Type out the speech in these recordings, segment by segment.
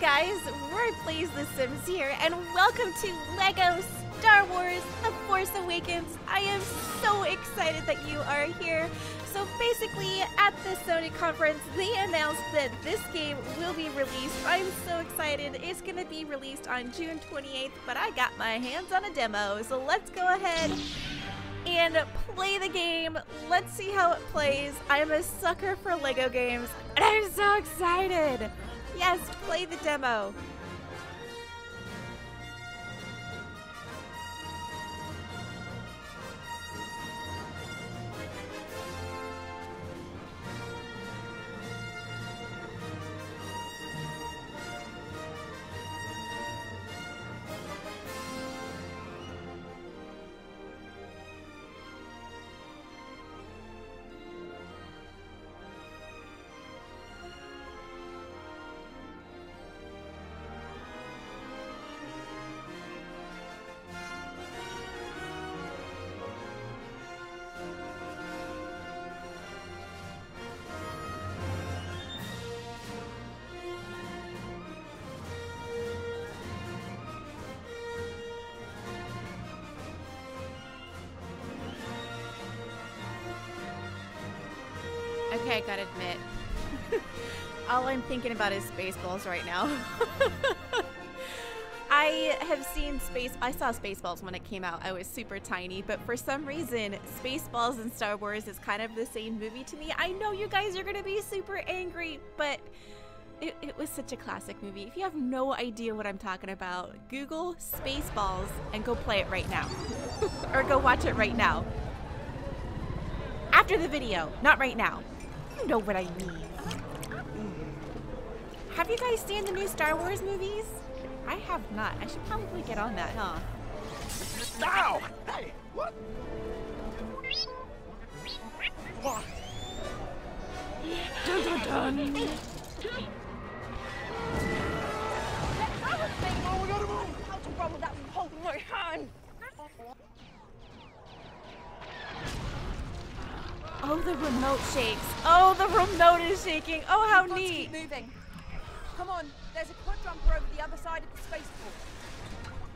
Guys, Rory Plays The Sims here, and welcome to LEGO Star Wars The Force Awakens. I am so excited that you are here. So basically, at the Sony conference, they announced that this game will be released. I'm so excited. It's going to be released on June 28th, but I got my hands on a demo, so let's go ahead and play the game. Let's see how it plays. I'm a sucker for LEGO games, and I'm so excited. Yes, play the demo. Okay, I gotta admit. All I'm thinking about is Spaceballs right now. I have seen Space. I saw Spaceballs when it came out. I was super tiny, but for some reason, Spaceballs and Star Wars is kind of the same movie to me. I know you guys are gonna be super angry, but it, it was such a classic movie. If you have no idea what I'm talking about, Google Spaceballs and go play it right now, or go watch it right now. After the video, not right now. You know what I mean. Mm. Have you guys seen the new Star Wars movies? I have not. I should probably get on that, huh? Ow! Hey, what? What? Dun dun dun! Oh, we gotta move! How'd you run without holding my hand? Oh, the remote shakes. Oh, the remote is shaking. Oh, how We've neat. keep moving. Come on, there's a quad jumper over the other side of the spaceport.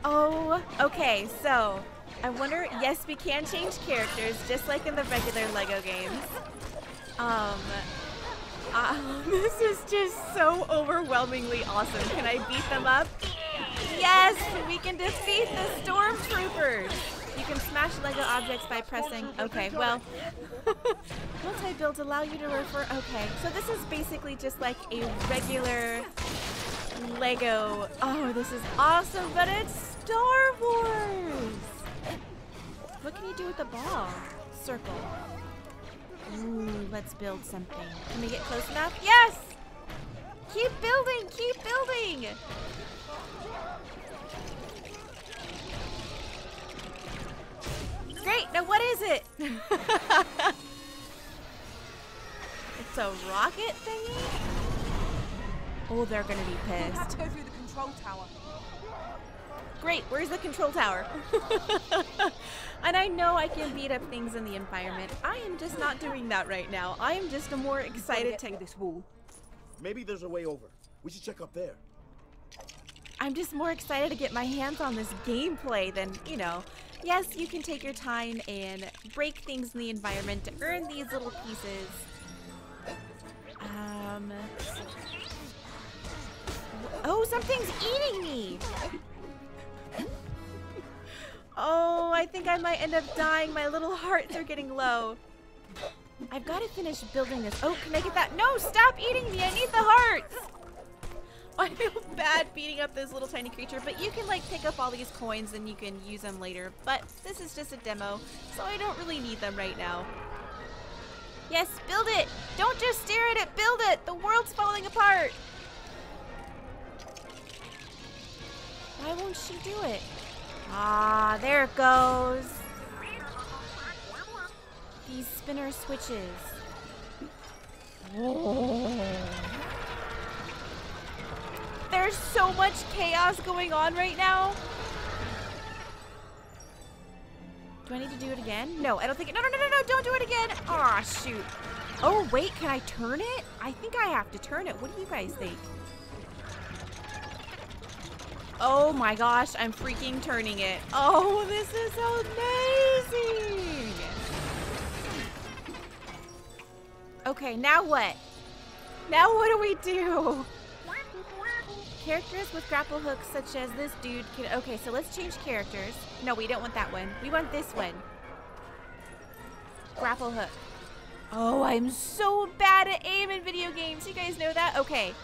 Oh, okay, so I wonder, yes, we can change characters just like in the regular Lego games. Um, uh, this is just so overwhelmingly awesome. Can I beat them up? Yes, we can defeat the stormtroopers. You can smash Lego objects by pressing. Okay, well, multi-builds allow you to refer. Okay, so this is basically just like a regular Lego. Oh, this is awesome, but it's Star Wars. What can you do with the ball? Circle. Ooh, let's build something. Can we get close enough? Yes! Keep building, keep building! Great, now what is it? it's a rocket thingy? Oh, they're gonna be We'll have pissed. to go through the control tower. Great, where's the control tower? and I know I can beat up things in the environment. I am just not doing that right now. I am just a more Gotta excited get to. this wall. Maybe there's a way over. We should check up there. I'm just more excited to get my hands on this gameplay than, you know. Yes, you can take your time and break things in the environment to earn these little pieces. Um. Oh, something's eating me! Oh, I think I might end up dying. My little hearts are getting low. I've got to finish building this. Oh, can I get that? No, stop eating me. I need the hearts. I feel bad beating up this little tiny creature, but you can like pick up all these coins and you can use them later. But this is just a demo, so I don't really need them right now. Yes, build it! Don't just stare at it, build it! The world's falling apart! Why won't she do it? Ah, there it goes. These spinner switches. There's so much chaos going on right now. Do I need to do it again? No, I don't think it. No, no, no, no, no, don't do it again. Aw, shoot. Oh, wait, can I turn it? I think I have to turn it. What do you guys think? Oh my gosh, I'm freaking turning it. Oh, this is amazing. Okay, now what? Now what do we do? Characters with grapple hooks such as this dude can... Okay, so let's change characters. No, we don't want that one. We want this one. Grapple hook. Oh, I'm so bad at aim in video games. You guys know that? Okay.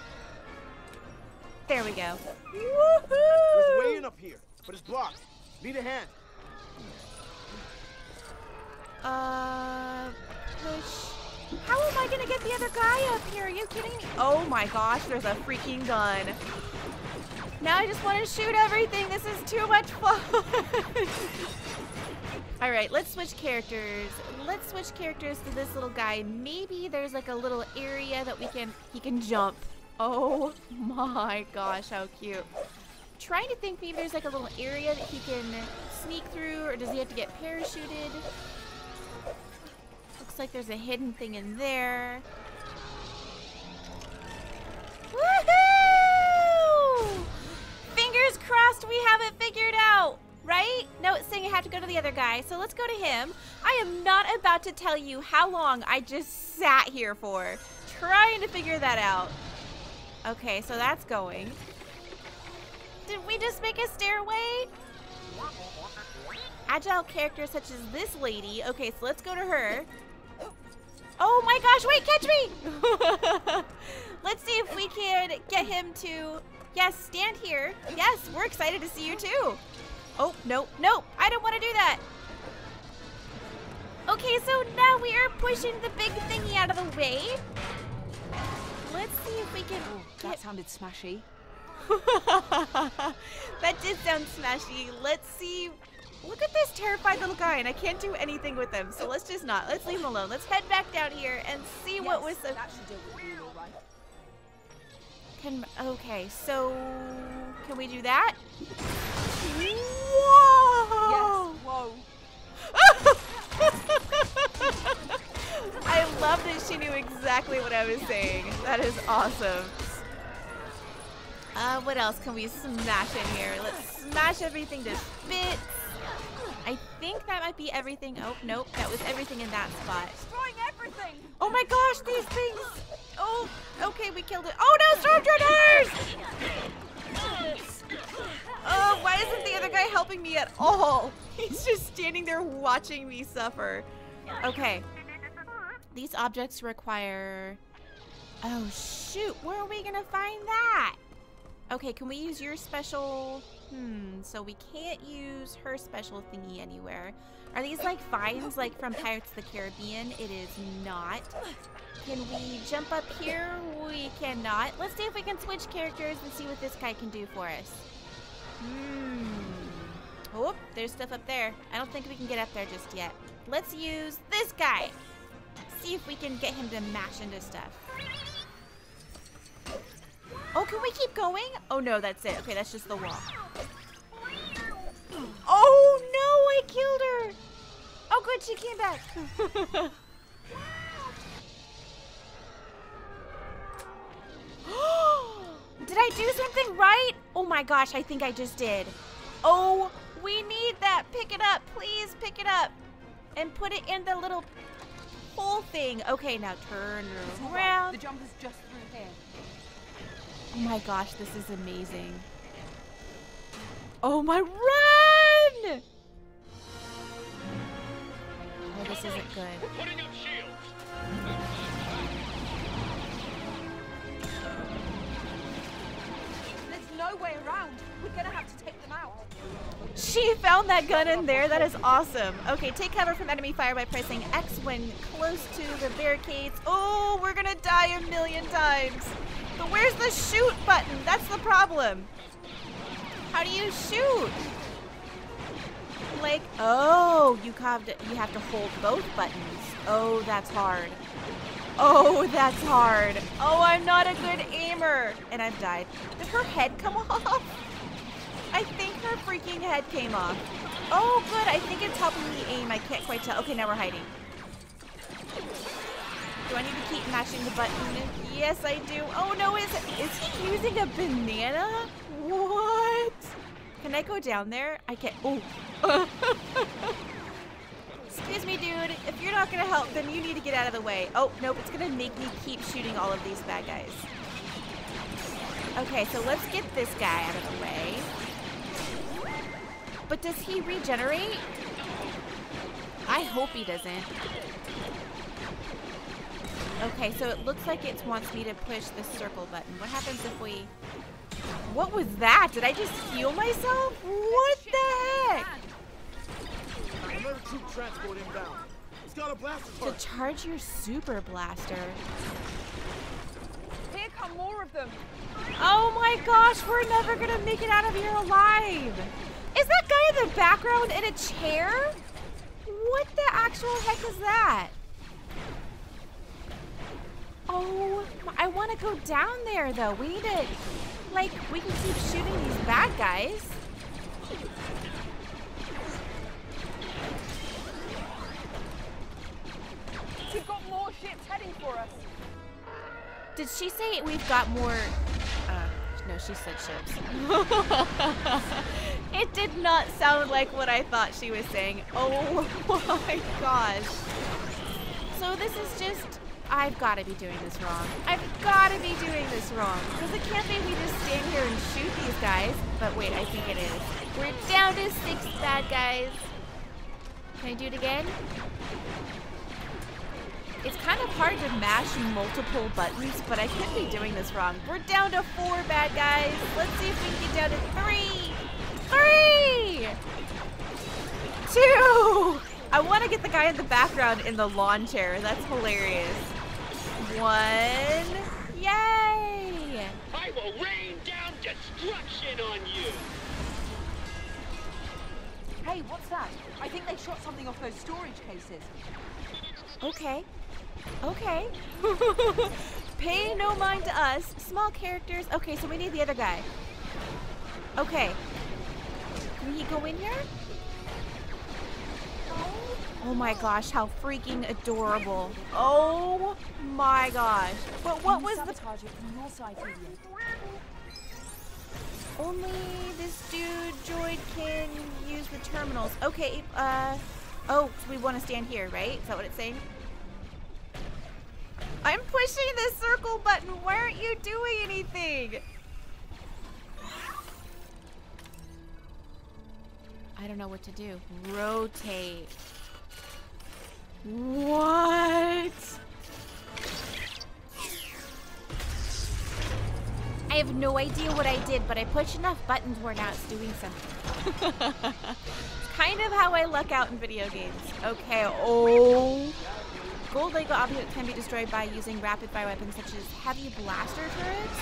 There we go. There's a way in up here, but it's blocked. Need a hand. Uh, push. How am I gonna get the other guy up here? Are you kidding me? Oh my gosh, there's a freaking gun. Now I just want to shoot everything. This is too much fun. All right, let's switch characters. Let's switch characters to this little guy. Maybe there's like a little area that we can, he can jump. Oh my gosh, how cute. Trying to think maybe there's like a little area that he can sneak through or does he have to get parachuted? Like there's a hidden thing in there. Woohoo! Fingers crossed we have it figured out, right? No, it's saying I have to go to the other guy, so let's go to him. I am not about to tell you how long I just sat here for, trying to figure that out. Okay, so that's going. Did we just make a stairway? Agile characters such as this lady. Okay, so let's go to her. Oh my gosh, wait, catch me! let's see if we can get him to, yes, stand here. Yes, we're excited to see you too. Oh, no, no, I don't want to do that. Okay, so now we are pushing the big thingy out of the way. Let's see if we can Oh, That sounded smashy. that did sound smashy. Let's see. Look at this terrified little guy, and I can't do anything with him. So let's just not. Let's leave him alone. Let's head back down here and see what was the. That should do you. Can okay. So can we do that? Whoa! Yes. Whoa. I love that she knew exactly what I was saying. That is awesome. Uh, what else can we smash in here? Let's smash everything to bits. I think that might be everything. Oh, nope. That was everything in that spot. Destroying everything. Oh my gosh, these things. Oh, okay, we killed it. Oh no, stormtroopers! Oh, why isn't the other guy helping me at all? He's just standing there watching me suffer. Okay. These objects require... Oh, shoot. Where are we going to find that? Okay, can we use your special... Hmm, so we can't use her special thingy anywhere. Are these like vines like from Pirates of the Caribbean? It is not. Can we jump up here? We cannot. Let's see if we can switch characters and see what this guy can do for us. Hmm. Oh, there's stuff up there. I don't think we can get up there just yet. Let's use this guy. See if we can get him to mash into stuff. Oh, can we keep going? Oh no, that's it. Okay, that's just the wall. Oh no, I killed her. Oh good, she came back. did I do something right? Oh my gosh, I think I just did. Oh, we need that. Pick it up, please pick it up. And put it in the little hole thing. Okay, now turn It's all right. around. The jump is just through here. Oh my gosh, this is amazing. Oh my run! This isn't good. Putting up shields. There's no way around. We're gonna have to take them out. She found that gun in there. That is awesome. Okay, take cover from enemy fire by pressing X when close to the barricades. Oh, we're gonna die a million times. But where's the shoot button? That's the problem. How do you shoot? Like, oh, you have to, you have to hold both buttons. Oh, that's hard. Oh, that's hard. Oh, I'm not a good aimer. And I've died. Did her head come off? I think her freaking head came off. Oh, good. I think it's helping me aim. I can't quite tell. Okay, now we're hiding. Do I need to keep mashing the button? Yes, I do. Oh, no. Is, is he using a banana? What? Can I go down there? I can't. Oh. Excuse me, dude. If you're not gonna help, then you need to get out of the way. Oh, nope. It's gonna make me keep shooting all of these bad guys. Okay, so let's get this guy out of the way. But does he regenerate? I hope he doesn't. Okay, so it looks like it wants me to push the circle button. What happens if we... What was that? Did I just heal myself? What the troop transport inbound. It's got a blaster To charge your super blaster. Here come more of them. Oh my gosh, we're never gonna make it out of here alive. Is that guy in the background in a chair? What the actual heck is that? Oh, I want to go down there though. We need to, like, we can keep shooting these bad guys. We've got more ships heading for us. Did she say we've got more? Uh, no, she said ships. it did not sound like what I thought she was saying. Oh my gosh. So this is just. I've got to be doing this wrong. I've got to be doing this wrong. Because it can't be we just stand here and shoot these guys. But wait, I think it is. We're down to six bad guys. Can I do it again? It's kind of hard to mash multiple buttons, but I could be doing this wrong. We're down to four bad guys. Let's see if we can get down to three. Three! Two! I want to get the guy in the background in the lawn chair. That's hilarious. One. Yay! I will rain down destruction on you! Hey, what's that? I think they shot something off those storage cases. Okay. Okay. Pay no mind to us. Small characters. Okay, so we need the other guy. Okay. Can he go in here? Oh my gosh, how freaking adorable. Oh my gosh. But what was the... sabotage it from your? Only this dude, Droid, can use the terminals. Okay, uh... Oh, so we want to stand here, right? Is that what it's saying? I'm pushing the circle button. Why aren't you doing anything? I don't know what to do. Rotate. What? I have no idea what I did, but I pushed enough buttons where now it's doing something. kind of how I luck out in video games. Okay, oh. Gold Lego objects can be destroyed by using rapid fire weapons such as heavy blaster turrets.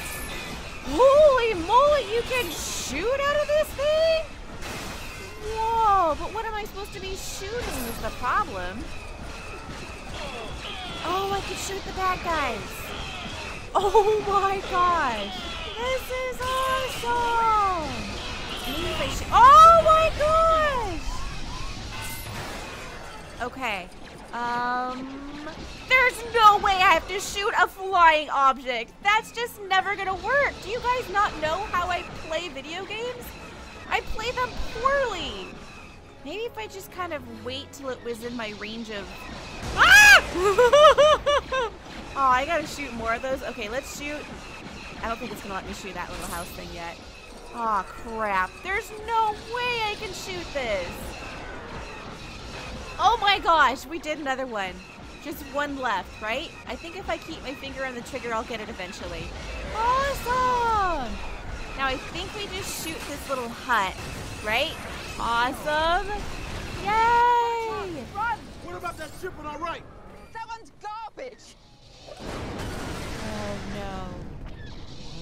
Holy moly, you can shoot out of this thing? Whoa, but what am I supposed to be shooting is the problem. Oh, I can shoot the bad guys. Oh my gosh. This is awesome. Oh my gosh. Okay. Um, there's no way I have to shoot a flying object. That's just never gonna work. Do you guys not know how I play video games? I play them poorly. Maybe if I just kind of wait till it was in my range of. Ah! oh, I gotta shoot more of those. Okay, let's shoot. I don't think it's gonna let me shoot that little house thing yet. Oh crap! There's no way I can shoot this. Oh my gosh, we did another one. Just one left, right? I think if I keep my finger on the trigger, I'll get it eventually. Awesome! Now I think we just shoot this little hut, right? Awesome! Yay! Run! What about that ship on our right? That one's garbage! Oh no.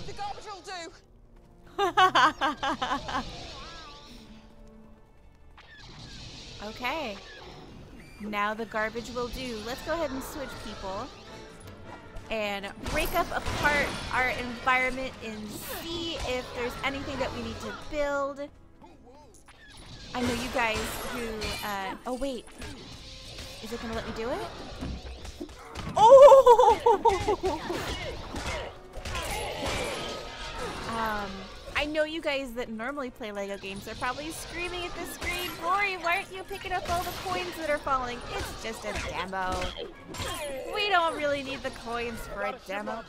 The garbage will do! okay. Now the garbage will do. Let's go ahead and switch people. And break up apart our environment and see if there's anything that we need to build. I know you guys who, uh, oh wait. Is it gonna let me do it? Oh! Um, I know you guys that normally play Lego games are probably screaming at the screen, Rory, why aren't you picking up all the coins that are falling? It's just a demo. We don't really need the coins for a demo.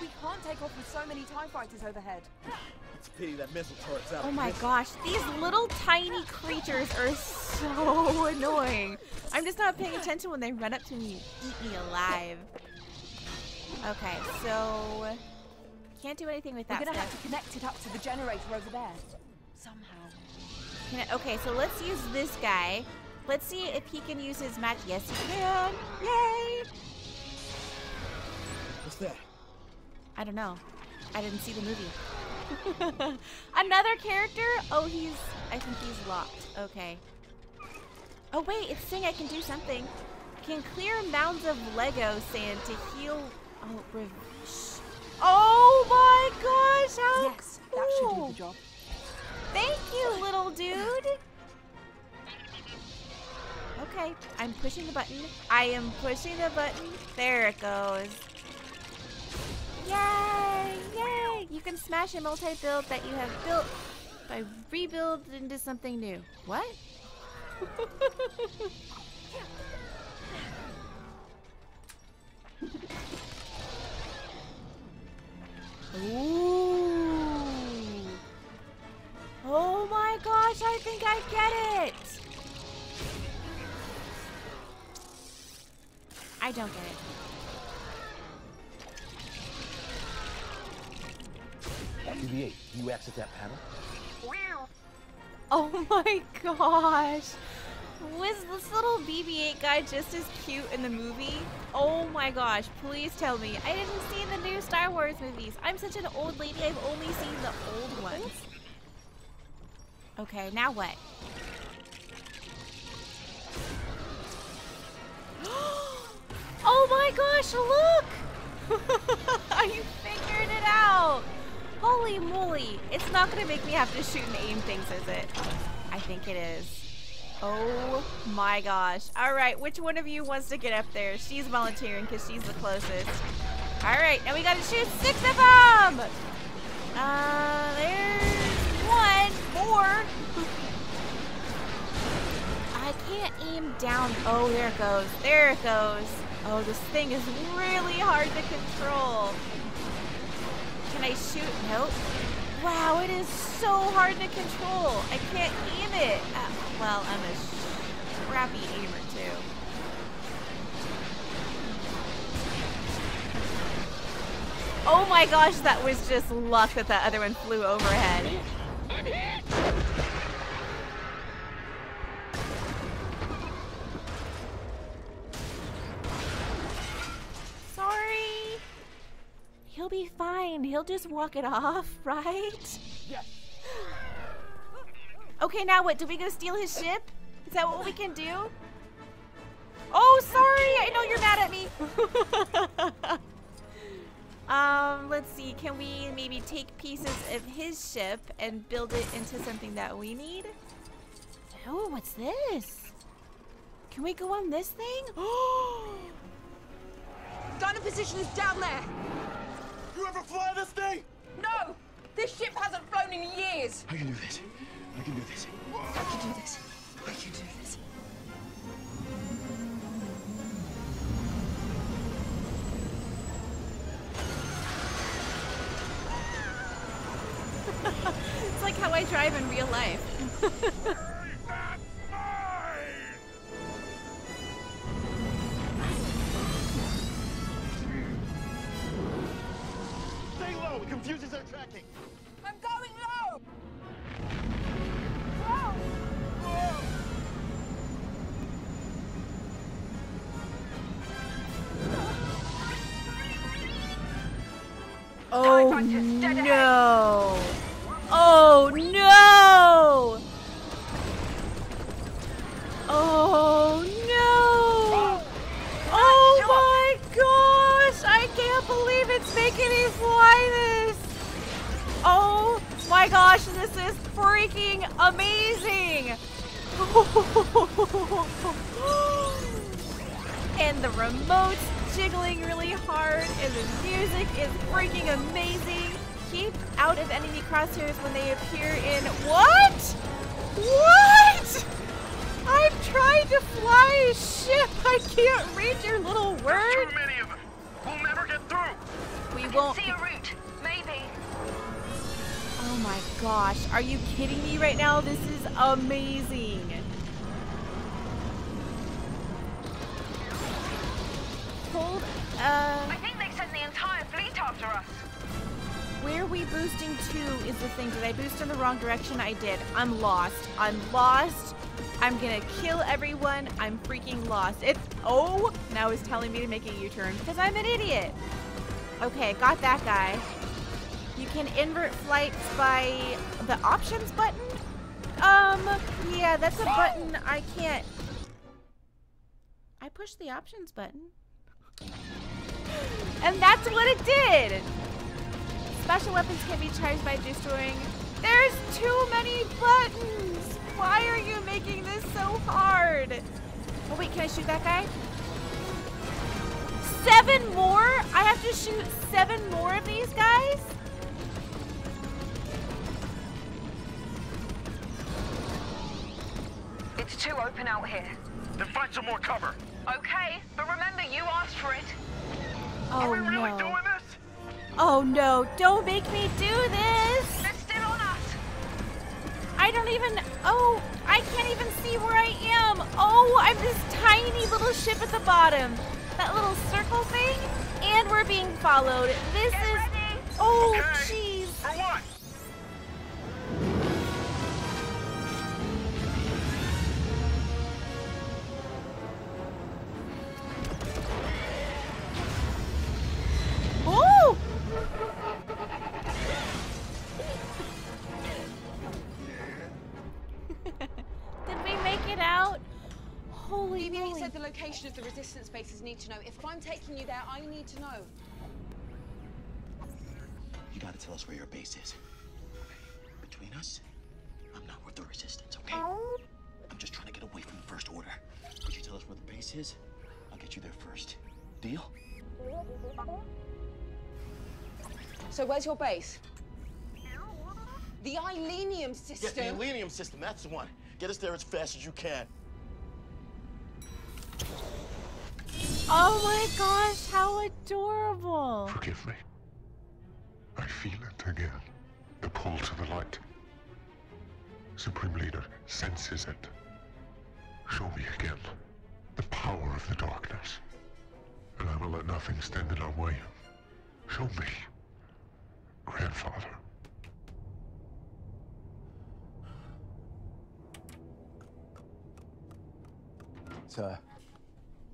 We can't take off with so many TIE fighters overhead. It's a pity that missile turret's out. Oh my gosh, these little tiny creatures are so annoying. I'm just not paying attention when they run up to me and eat me alive. Okay, so can't do anything with that We're gonna stuff. have to connect it up to the generator over there. Somehow. Can I- okay, so let's use this guy. Let's see if he can use his match. Yes, he can. Yay! What's that? I don't know. I didn't see the movie. Another character? Oh, he's. I think he's locked. Okay. Oh wait, it's saying I can do something. Can clear mounds of Lego sand to heal. Oh, rev- sh- oh my gosh! How Yes, that should do cool. the job. Thank you, little dude. Okay, I'm pushing the button. I am pushing the button. There it goes. Yay! Yay! You can smash a multi-build that you have built by rebuild into something new. What? Ooh. Oh my gosh, I think I get it. I don't get it. BB-8, you exit that panel? Wow. Oh my gosh. Was this little BB-8 guy just as cute in the movie? Oh my gosh, please tell me. I didn't see the new Star Wars movies. I'm such an old lady, I've only seen the old ones. Okay, now what? oh my gosh, look! Are you figured it out! Holy moly! It's not gonna make me have to shoot and aim things, is it? I think it is. Oh my gosh. Alright, which one of you wants to get up there? She's volunteering because she's the closest. Alright, now we gotta shoot six of them! Uh, there's one more. I can't aim down. Oh, there it goes. There it goes. Oh, this thing is really hard to control. Can I shoot? Nope. Wow, it is so hard to control. I can't aim it. Uh, well, I'm a crappy aimer too. Oh my gosh, that was just luck that that other one flew overhead. Be fine. He'll just walk it off, right? Yes. Okay, now what? Do we go steal his ship? Is that what we can do? Oh, sorry. I know you're mad at me. um, let's see. Can we maybe take pieces of his ship and build it into something that we need? Oh, what's this? Can we go on this thing? Dino position is down there. Ever fly this thing? No! This ship hasn't flown in years. I can do this. I can do this. I can do this. I can do this. it's like how I drive in real life. It confuses our tracking. I'm going low. Whoa! Oh Fighters, dead ahead. no! Oh no! Oh no! Oh, oh my gosh! I can't believe it's making me my gosh, this is freaking amazing! and the remote's jiggling really hard, and the music is freaking amazing. Keep out of enemy crosshairs when they appear in what? What? I'm trying to fly a ship. I can't read your little word. Too many of them. We'll never get through. We won't. My gosh. Are you kidding me right now? This is amazing. Hold, uh, I think they sent the entire fleet after us. where are we boosting to is the thing. Did I boost in the wrong direction? I did. I'm lost. I'm lost. I'm gonna kill everyone. I'm freaking lost. It's, oh, now it's telling me to make a U-turn because I'm an idiot. Okay, got that guy. Can invert flights by the options button? Um, yeah, that's a button I can't. I pushed the options button. And that's what it did! Special weapons can be charged by destroying. There's too many buttons! Why are you making this so hard? Oh, wait, can I shoot that guy? Seven more? I have to shoot seven more of these guys? It's too open out here. Then find some more cover. Okay, but remember you asked for it. Oh, Are we really no. doing this? Oh, no. Don't make me do this! They're still on us. I don't even. Oh, I can't even see where I am. Oh, I'm this tiny little ship at the bottom. That little circle thing. And we're being followed. This Get is. ready. Oh, Okay. jeez. For I'm taking you there, I need to know. You gotta tell us where your base is. Between us, I'm not with the resistance, okay? I'm just trying to get away from the First Order. Could you tell us where the base is? I'll get you there first. Deal? So where's your base? The Ileenium Yeah, system. the Ileenium system, that's the one. Get us there as fast as you can. Oh my gosh, how adorable. Forgive me. I feel it again. The pull to the light. Supreme Leader senses it. Show me again the power of the darkness. And I will let nothing stand in our way. Show me, Grandfather. Sir,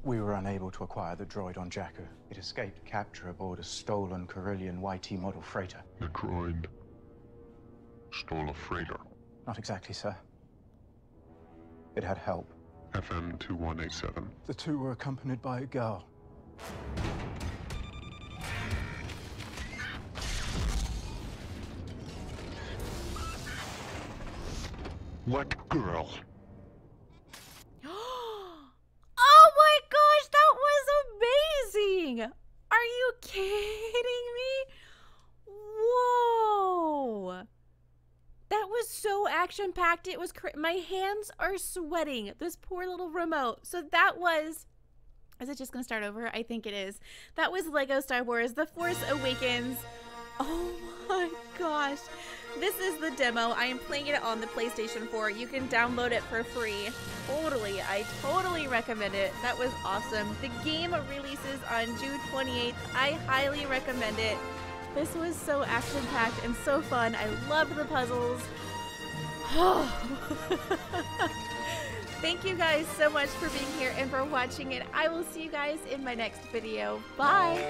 we were unable to acquire the droid on Jakku. It escaped capture aboard a stolen Corellian YT model freighter. The droid stole a freighter. Not exactly, sir. It had help. FN 2187. The two were accompanied by a girl. What girl? Oh my gosh, that was amazing! Are you kidding me? Whoa! That was packed. It was my hands are sweating. This poor little remote. So that was. Is it just gonna start over? I think it is. That was Lego Star Wars: The Force Awakens. Oh my gosh. This is the demo. I am playing it on the PlayStation 4. You can download it for free. Totally. I totally recommend it. That was awesome. The game releases on June 28th. I highly recommend it. This was so action packed and so fun. I loved the puzzles. Thank you guys so much for being here and for watching it. I will see you guys in my next video. Bye.